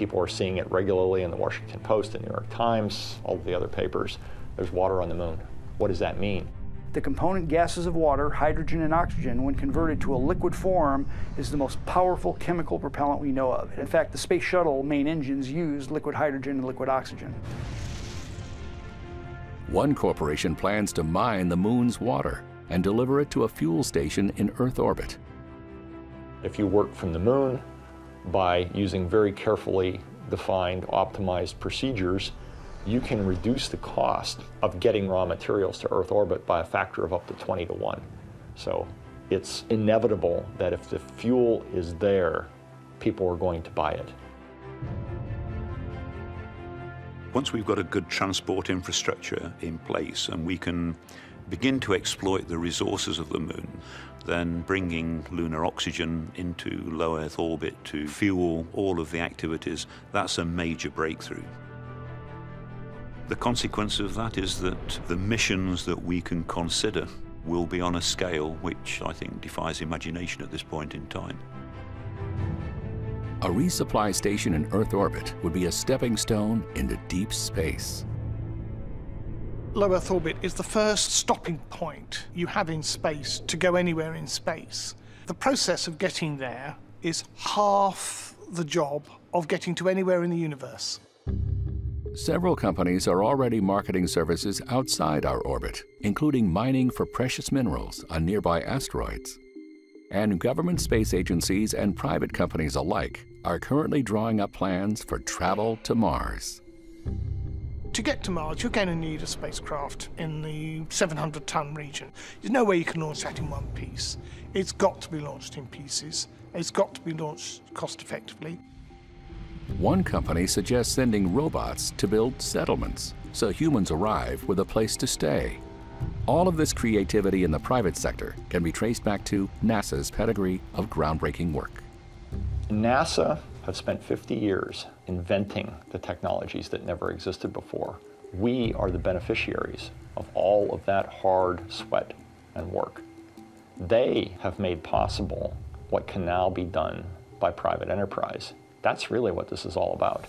People are seeing it regularly in the Washington Post, the New York Times, all of the other papers. There's water on the moon. What does that mean? The component gases of water, hydrogen and oxygen, when converted to a liquid form, is the most powerful chemical propellant we know of. In fact, the Space Shuttle main engines use liquid hydrogen and liquid oxygen. One corporation plans to mine the moon's water and deliver it to a fuel station in Earth orbit. If you work from the moon by using very carefully defined, optimized procedures, you can reduce the cost of getting raw materials to Earth orbit by a factor of up to 20 to 1. So it's inevitable that if the fuel is there, people are going to buy it. Once we've got a good transport infrastructure in place and we can begin to exploit the resources of the moon, then bringing lunar oxygen into low Earth orbit to fuel all of the activities, that's a major breakthrough. The consequence of that is that the missions that we can consider will be on a scale which I think defies imagination at this point in time. A resupply station in Earth orbit would be a stepping stone into deep space. Low Earth orbit is the first stopping point you have in space to go anywhere in space. The process of getting there is half the job of getting to anywhere in the universe. Several companies are already marketing services outside our orbit, including mining for precious minerals on nearby asteroids. And government space agencies and private companies alike are currently drawing up plans for travel to Mars. To get to Mars, you're going to need a spacecraft in the 700 ton region. There's no way you can launch that in one piece. It's got to be launched in pieces. It's got to be launched cost effectively. One company suggests sending robots to build settlements so humans arrive with a place to stay. All of this creativity in the private sector can be traced back to NASA's pedigree of groundbreaking work. NASA have spent 50 years inventing the technologies that never existed before. We are the beneficiaries of all of that hard sweat and work. They have made possible what can now be done by private enterprise. That's really what this is all about.